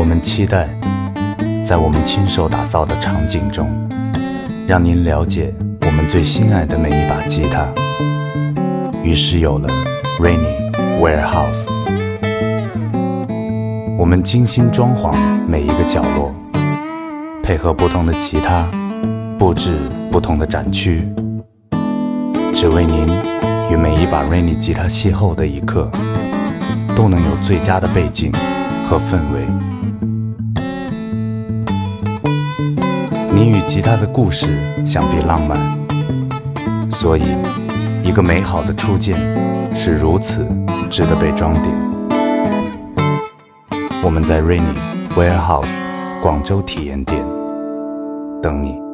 我们期待，在我们亲手打造的场景中，让您了解我们最心爱的每一把吉他。于是有了 Rainy Warehouse。我们精心装潢每一个角落，配合不同的吉他，布置不同的展区，只为您与每一把 Rainy 吉他邂逅的一刻，都能有最佳的背景和氛围。你与吉他的故事想必浪漫，所以一个美好的初见是如此值得被装点。我们在 Rainy Warehouse 广州体验店等你。